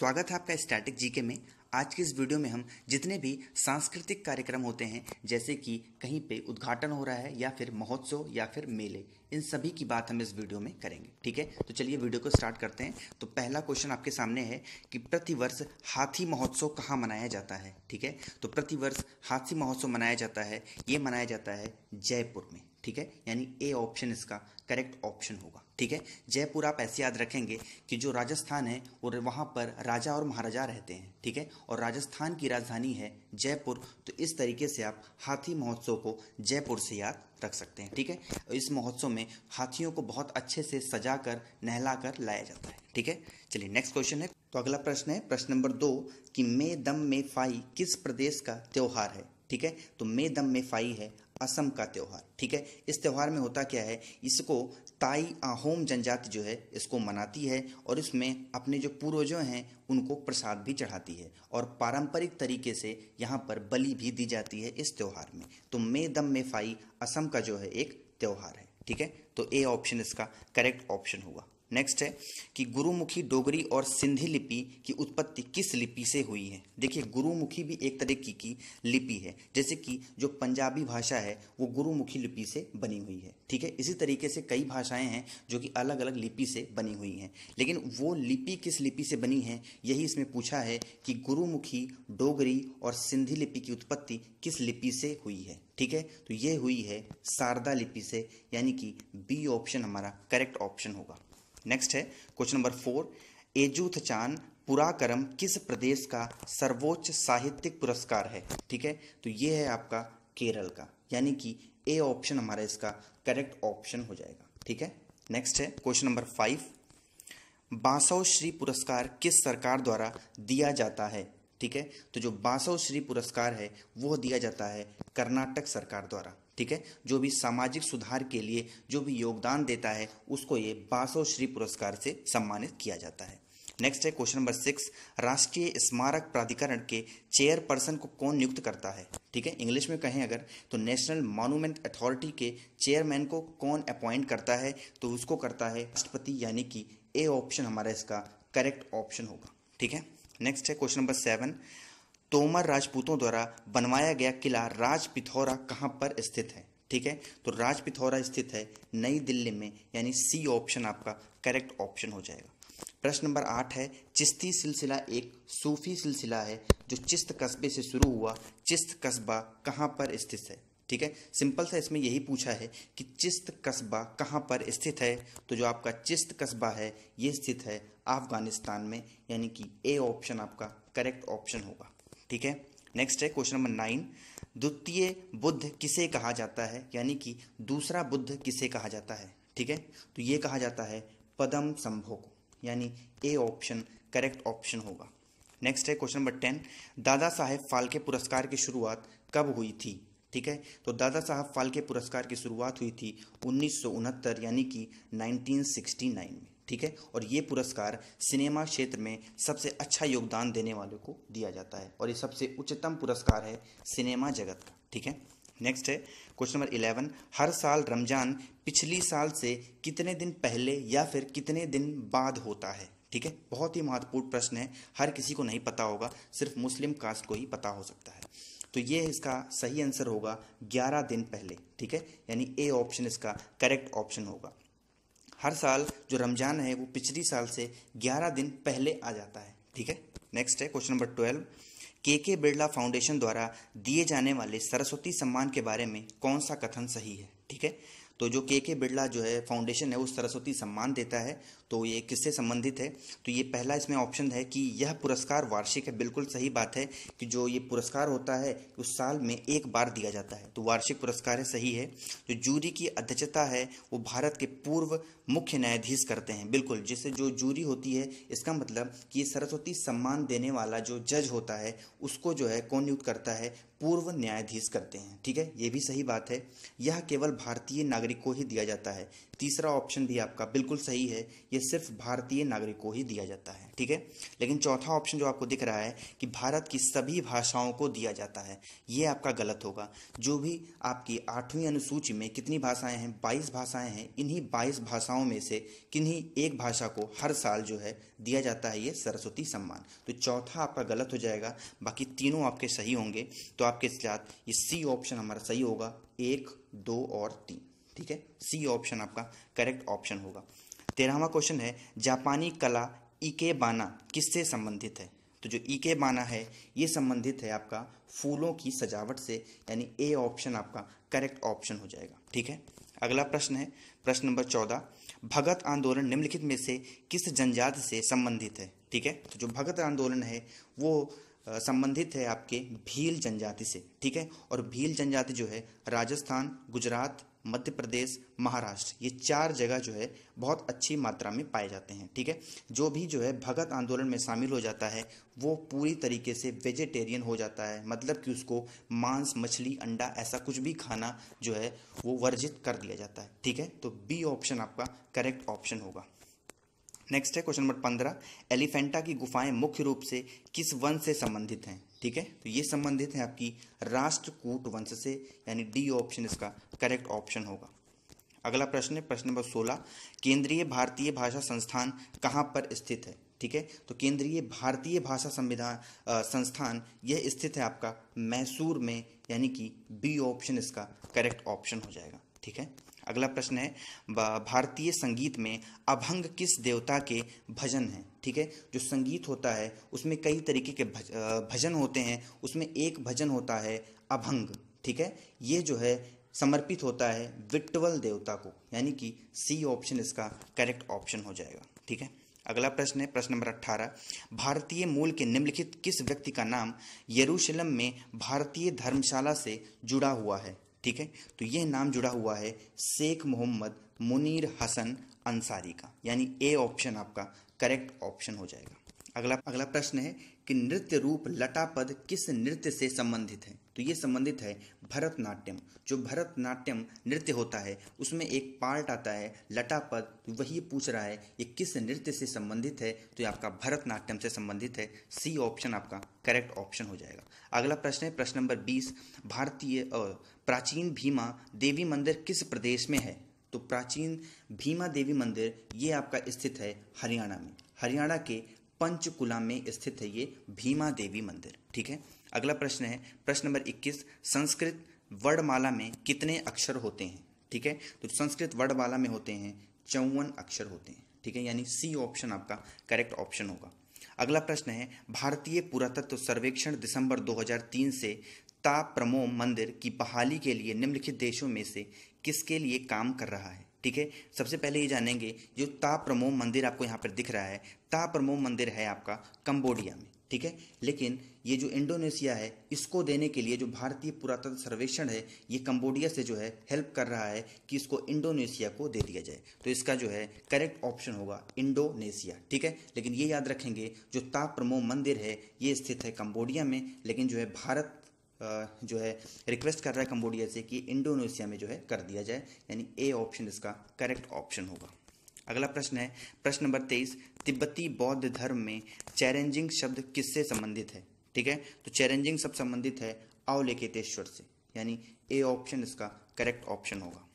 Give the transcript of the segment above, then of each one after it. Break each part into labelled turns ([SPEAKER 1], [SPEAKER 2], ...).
[SPEAKER 1] स्वागत है आपका स्टैटिक जीके में। आज की इस वीडियो में हम जितने भी सांस्कृतिक कार्यक्रम होते हैं, जैसे कि कहीं पे उद्घाटन हो रहा है या फिर महोत्सव या फिर मेले, इन सभी की बात हम इस वीडियो में करेंगे, ठीक है? तो चलिए वीडियो को स्टार्ट करते हैं। तो पहला क्वेश्चन आपके सामने है कि प्रतिवर्ष हाथी महोत्सव कहाँ मनाया जाता है, ठीक है? तो प्रतिवर्ष हाथी महोत्सव मनाया जाता है, ये मनाया जाता है जयपुर में ठीक है? यानी ए ऑप्शन इसका करेक्ट ऑप्शन होगा, ठीक है? जयपुर आप ऐसे याद रखेंगे कि जो राजस्थान है, और वहाँ पर राजा और महाराजा रहते हैं, ठीक है? और राजस्थान की राजधानी है जयपुर तो इस तरीके से आप हाथी महोत्सव को जयपुर से याद रख सकते हैं, ठीक है? इस महोत्सव में हाथियों को बहुत अच्छे से सजा कर नहला कर लाया जाता है, ठीक है? चलिए नेक्स्ट क्वेश्चन है। तो अगला प्रश्न है, प्रश्न नंबर दो, कि मे दम में फाई किस प्रदेश का त्योहार है, ठीक है? तो मे दम में फाई है असम का त्यौहार, ठीक है? इस त्यौहार में होता क्या है? इसको ताई आहोम जनजाति जो है, इसको मनाती है और इसमें अपने जो पूर्वजों हैं, उनको प्रसाद भी चढ़ाती है और पारंपरिक तरीके से यहाँ पर बलि भी दी जाती है इस त्यौहार में। तो मे दम में फाई असम का जो है एक त्यौहार है, ठीक है? तो ए ऑप्शन इसका करेक्ट ऑप्शन होगा। नेक्स्ट है कि गुरुमुखी डोगरी और सिंधी लिपि की उत्पत्ति किस लिपि से हुई है? देखिए गुरुमुखी भी एक तरह की, की लिपि है। जैसे कि जो पंजाबी भाषा है वो गुरुमुखी लिपि से बनी हुई है। ठीक है? इसी तरीके से कई भाषाएँ हैं जो कि अलग अलग लिपि से बनी हुई हैं। लेकिन वो लिपि किस लिपि से बनी है यही इसमें पूछा है कि गुरुमुखी डोगरी और सिंधी लिपि की उत्पत्ति किस लिपि से हुई है? ठीक है? तो ये हुई है शारदा लिपि से यानी कि बी ऑप्शन हमारा करेक्ट ऑप्शन होगा। नेक्स्ट है क्वेश्चन नंबर फोर एजूथ चाँद पुराकरम किस प्रदेश का सर्वोच्च साहित्यिक पुरस्कार है? ठीक है? तो ये है आपका केरल का। यानी कि ए ऑप्शन हमारा इसका करेक्ट ऑप्शन हो जाएगा। ठीक है? नेक्स्ट है question number five Basava Shri पुरस्कार किस सरकार द्वारा दिया जाता है? ठीक है? तो जो बासव श्री पुरस्कार है, वो दिया जाता है कर्नाटक सरकार द्वारा। ठीक है? जो भी सामाजिक सुधार के लिए, जो भी योगदान देता है, उसको ये बासो श्री पुरस्कार से सम्मानित किया जाता है। नेक्स्ट है क्वेश्चन नंबर सिक्स राष्ट्रीय स्मारक प्राधिकरण के चेयरपर्सन को कौन नियुक्त करता है? ठीक है? इंग्लिश में कहें अगर तो नेशनल मॉन्यूमेंट अथॉरिटी के चेयरमैन को कौन अपॉइंट करता है? तो उसको करता है राष्ट्रपति, यानी कि ए ऑप्शन हमारा इसका करेक्ट ऑप्शन होगा। ठीक है? नेक्स्ट है क्वेश्चन नंबर सेवन तोमर राजपूतों द्वारा बनवाया गया किला राज पिथौरा कहाँ पर स्थित है? ठीक है? तो राज पिथौरा स्थित है नई दिल्ली में, यानी सी ऑप्शन आपका करेक्ट ऑप्शन हो जाएगा। प्रश्न नंबर आठ है, चिश्ती सिलसिला एक सूफी सिलसिला है जो चिस्त कस्बे से शुरू हुआ। चिस्त कस्बा कहाँ पर स्थित है? ठीक है? सिंपल सा इसमें यही पूछा है कि चिस्त कस्बा कहाँ पर स्थित है? तो जो आपका चिस्त कस्बा है, ये स्थित है अफ़गानिस्तान में, यानी कि ए ऑप्शन आपका करेक्ट ऑप्शन होगा। ठीक है? नेक्स्ट है क्वेश्चन नंबर नाइन द्वितीय बुद्ध किसे कहा जाता है? यानी कि दूसरा बुद्ध किसे कहा जाता है? ठीक है? तो ये कहा जाता है पदम संभो को। यानी ए ऑप्शन करेक्ट ऑप्शन होगा। नेक्स्ट है question number ten Dada Saheb Phalke पुरस्कार की शुरुआत कब हुई थी? ठीक है? तो दादा साहब फाल्के पुरस्कार की शुरुआत हुई थी उन्नीस सौ उनहत्तर, यानी कि 1969 में। ठीक है? और ये पुरस्कार सिनेमा क्षेत्र में सबसे अच्छा योगदान देने वाले को दिया जाता है। और ये सबसे उच्चतम पुरस्कार है सिनेमा जगत का, ठीक है? नेक्स्ट है क्वेश्चन नंबर इलेवन हर साल रमज़ान पिछली साल से कितने दिन पहले या फिर कितने दिन बाद होता है? ठीक है? बहुत ही महत्वपूर्ण प्रश्न है, हर किसी को नहीं पता होगा, सिर्फ़ मुस्लिम कास्ट को ही पता हो सकता है। तो ये इसका सही आंसर होगा 11 दिन पहले, ठीक है? यानी ए ऑप्शन इसका करेक्ट ऑप्शन होगा। हर साल जो रमज़ान है, वो पिछली साल से 11 दिन पहले आ जाता है। ठीक है? नेक्स्ट है क्वेश्चन नंबर ट्वेल्व। के के बिरला फाउंडेशन द्वारा दिए जाने वाले सरस्वती सम्मान के बारे में कौन सा कथन सही है? ठीक है? तो जो के के बिरला जो है फाउंडेशन है, वो सरस्वती सम्मान देता है। तो ये किससे संबंधित है? तो ये पहला इसमें ऑप्शन है कि यह पुरस्कार वार्षिक है। बिल्कुल सही बात है कि जो ये पुरस्कार होता है, उस साल में एक बार दिया जाता है। तो वार्षिक पुरस्कार है, सही है। जो जूरी की अध्यक्षता है, वो भारत के पूर्व मुख्य न्यायाधीश करते हैं। बिल्कुल, जिससे जो जूरी होती है, इसका मतलब कि सरस्वती सम्मान देने वाला जो जज होता है, उसको जो है कौन नियुक्त करता है? पूर्व न्यायाधीश करते हैं, ठीक है? ये भी सही बात है। यह केवल भारतीय नागरिक को ही दिया जाता है। तीसरा ऑप्शन भी आपका बिल्कुल सही है, ये सिर्फ़ भारतीय नागरिक को ही दिया जाता है, ठीक है? लेकिन चौथा ऑप्शन जो आपको दिख रहा है कि भारत की सभी भाषाओं को दिया जाता है, ये आपका गलत होगा। जो भी आपकी आठवीं अनुसूची में कितनी भाषाएँ हैं, बाईस भाषाएँ हैं, इन्हीं बाईस भाषाओं में से किन्हीं एक भाषा को हर साल जो है दिया जाता है ये सरस्वती सम्मान। तो चौथा आपका गलत हो जाएगा, बाकी तीनों आपके सही होंगे तो आपके साथ ये सी ऑप्शन हमारा सही होगा, एक, दो और तीन। ठीक है? सी ऑप्शन आपका करेक्ट ऑप्शन होगा। तेरहवा क्वेश्चन है, जापानी कला इके बाना किससे संबंधित है? तो जो इके बाना है, ये संबंधित है आपका फूलों की सजावट से, यानी ए ऑप्शन आपका करेक्ट ऑप्शन हो जाएगा। ठीक है? अगला प्रश्न है, प्रश्न नंबर चौदह। भगत आंदोलन निम्नलिखित में से किस जनजाति से संबंधित है? ठीक है? तो जो भगत आंदोलन है, वो संबंधित है आपके भील जनजाति से। ठीक है? और भील जनजाति जो है, राजस्थान, गुजरात मध्य प्रदेश, महाराष्ट्र, ये चार जगह जो है बहुत अच्छी मात्रा में पाए जाते हैं, ठीक है? जो भी जो है भगत आंदोलन में शामिल हो जाता है, वो पूरी तरीके से वेजिटेरियन हो जाता है मतलब कि उसको मांस, मछली, अंडा, ऐसा कुछ भी खाना जो है वो वर्जित कर दिया जाता है, ठीक है? तो बी ऑप्शन आपका करेक्ट ऑप्शन होगा। नेक्स्ट है क्वेश्चन नंबर पंद्रह, एलिफेंटा की गुफाएँ मुख्य रूप से किस वन से संबंधित हैं? ठीक है? तो ये संबंधित है आपकी राष्ट्रकूट वंश से, यानी डी ऑप्शन इसका करेक्ट ऑप्शन होगा। अगला प्रश्न है, प्रश्न नंबर सोलह। केंद्रीय भारतीय भाषा संस्थान कहाँ पर स्थित है? ठीक है? तो केंद्रीय भारतीय भाषा संविधान संस्थान, यह स्थित है आपका मैसूर में, यानी कि बी ऑप्शन इसका करेक्ट ऑप्शन हो जाएगा। ठीक है? अगला प्रश्न है भारतीय संगीत में अभंग किस देवता के भजन हैं? ठीक है? जो संगीत होता है उसमें कई तरीके के भज, भजन होते हैं उसमें एक भजन होता है अभंग। ठीक है? ये जो है समर्पित होता है विट्टवल देवता को यानी कि सी ऑप्शन इसका करेक्ट ऑप्शन हो जाएगा। ठीक है? अगला प्रश्न है प्रश्न नंबर अट्ठारह भारतीय मूल के निम्नलिखित किस व्यक्ति का नाम यरूशलम में भारतीय धर्मशाला से जुड़ा हुआ है? ठीक है? तो यह नाम जुड़ा हुआ है शेख मोहम्मद मुनीर हसन अंसारी का। यानी ए ऑप्शन आपका, करेक्ट ऑप्शन हो जाएगा। अगला अगला प्रश्न है कि नृत्य रूप लटापद किस नृत्य से संबंधित है? तो ये संबंधित है भरतनाट्यम। जो भरतनाट्यम नृत्य होता है, उसमें एक पार्ट आता है, लटापद तो वही पूछ रहा है, ये किस नृत्य से संबंधित है? तो ये आपका भरतनाट्यम से संबंधित है। सी ऑप्शन आपका करेक्ट ऑप्शन हो जाएगा। अगला प्रश्न है, प्रश्न नंबर बीस, भारतीय प्राचीन भीमा देवी मंदिर किस प्रदेश में है? तो प्राचीन भीमा देवी मंदिर, ये आपका स्थित है हरियाणा में। हरियाणा के पंचकुला में स्थित है ये भीमा देवी मंदिर, ठीक है? अगला प्रश्न है, प्रश्न नंबर 21 संस्कृत वर्णमाला में कितने अक्षर होते हैं, ठीक है? तो संस्कृत वर्णमाला में होते हैं, चौवन अक्षर होते हैं, ठीक है? यानी सी ऑप्शन आपका करेक्ट ऑप्शन होगा। अगला प्रश्न है, भारतीय पुरातत्व सर्वेक्षण दिसंबर 2003 से ताप्रमोम मंदिर की बहाली के लिए निम्नलिखित देशों में से किसके लिए काम कर रहा है? ठीक है? सबसे पहले ये जानेंगे जो ताप्रमोम मंदिर आपको यहाँ पर दिख रहा है। ताप्रमोम मंदिर है आपका कंबोडिया में, ठीक है? लेकिन ये जो इंडोनेशिया है, इसको देने के लिए जो भारतीय पुरातत्व सर्वेक्षण है, ये कंबोडिया से जो है हेल्प कर रहा है कि इसको इंडोनेशिया को दे दिया जाए। तो इसका जो है करेक्ट ऑप्शन होगा इंडोनेशिया, ठीक है? लेकिन ये याद रखेंगे, जो ताप्रमो मंदिर है, ये स्थित है कंबोडिया में, लेकिन जो है भारत जो है रिक्वेस्ट कर रहा है कंबोडिया से कि इंडोनेशिया में जो है कर दिया जाए, यानी ए ऑप्शन इसका करेक्ट ऑप्शन होगा। अगला प्रश्न है, प्रश्न नंबर तेईस, तिब्बती बौद्ध धर्म में चैलेंजिंग शब्द किससे संबंधित है? ठीक है तो चैलेंजिंग शब्द संबंधित है अवलेखेतेश्वर से, यानी ए ऑप्शन इसका करेक्ट ऑप्शन होगा।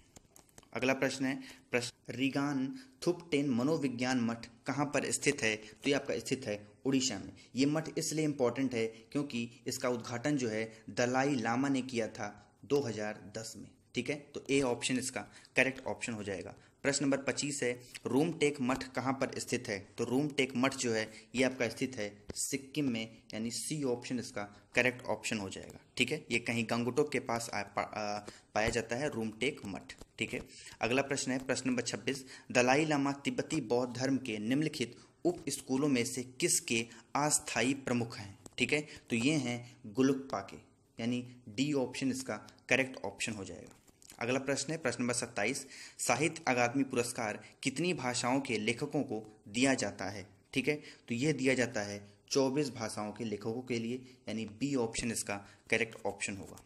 [SPEAKER 1] अगला प्रश्न है, प्रश्न, रिगान थुपटेन मनोविज्ञान मठ कहाँ पर स्थित है? तो ये आपका स्थित है उड़ीसा में। ये मठ इसलिए इम्पोर्टेंट है क्योंकि इसका उद्घाटन जो है दलाई लामा ने किया था 2010 में। ठीक है? तो ए ऑप्शन इसका करेक्ट ऑप्शन हो जाएगा। प्रश्न नंबर 25 है रूम टेक मठ कहाँ पर स्थित है? तो रूम टेक मठ जो है ये आपका स्थित है सिक्किम में यानी सी ऑप्शन इसका करेक्ट ऑप्शन हो जाएगा। ठीक है? ये कहीं गंगुटोक के पास आ, पा, आ, पाया जाता है रूम टेक मठ। ठीक है? अगला प्रश्न है प्रश्न नंबर 26 दलाई लामा तिब्बती बौद्ध धर्म के निम्नलिखित उप स्कूलों में से किसके अस्थायी प्रमुख हैं? ठीक है? तो ये हैं गुलुकपा के, यानी डी ऑप्शन इसका करेक्ट ऑप्शन हो जाएगा। अगला प्रश्न है, प्रश्न नंबर सत्ताईस। साहित्य अकादमी पुरस्कार कितनी भाषाओं के लेखकों को दिया जाता है? ठीक है? तो यह दिया जाता है चौबीस भाषाओं के लेखकों के लिए, यानी बी ऑप्शन इसका करेक्ट ऑप्शन होगा।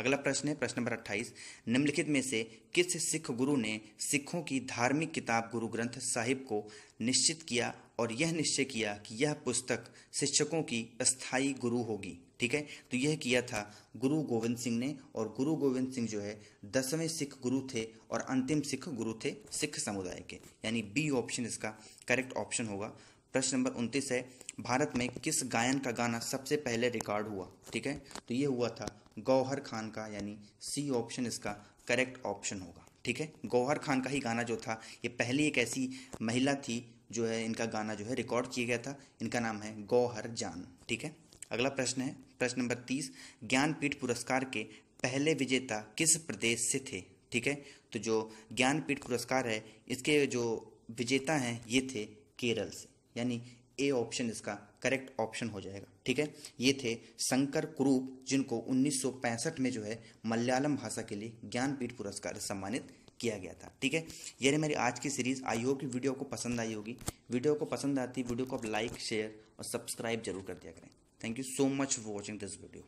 [SPEAKER 1] अगला प्रश्न है, प्रश्न नंबर अट्ठाईस। निम्नलिखित में से किस सिख गुरु ने सिखों की धार्मिक किताब गुरु ग्रंथ साहिब को निश्चित किया और यह निश्चय किया कि यह पुस्तक शिक्षकों की अस्थायी गुरु होगी? ठीक है? तो यह किया था गुरु गोविंद सिंह ने और गुरु गोविंद सिंह जो है, दसवें सिख गुरु थे और अंतिम सिख गुरु थे सिख समुदाय के। यानी बी ऑप्शन इसका करेक्ट ऑप्शन होगा। प्रश्न नंबर उनतीस है, भारत में किस गायन का गाना सबसे पहले रिकॉर्ड हुआ? ठीक है? तो ये हुआ था गौहर खान का, यानी सी ऑप्शन इसका करेक्ट ऑप्शन होगा। ठीक है? गौहर खान का ही गाना जो था, ये पहली एक ऐसी महिला थी जो है, इनका गाना जो है रिकॉर्ड किया गया था। इनका नाम है गौहर जान। ठीक है? अगला प्रश्न है, प्रश्न नंबर तीस, ज्ञानपीठ पुरस्कार के पहले विजेता किस प्रदेश से थे? ठीक है? तो जो ज्ञानपीठ पुरस्कार है, इसके जो विजेता हैं, ये थे केरल से। यानी ए ऑप्शन इसका करेक्ट ऑप्शन हो जाएगा। ठीक है? ये थे शंकर कुरूप, जिनको 1965 में जो है मलयालम भाषा के लिए ज्ञानपीठ पुरस्कार सम्मानित किया गया था। ठीक है? ये मेरी आज की सीरीज़ आई होप की वीडियो को पसंद आई होगी। वीडियो को पसंद आती वीडियो को आप लाइक शेयर और सब्सक्राइब ज़रूर कर दिया करें। Thank you so much for watching this video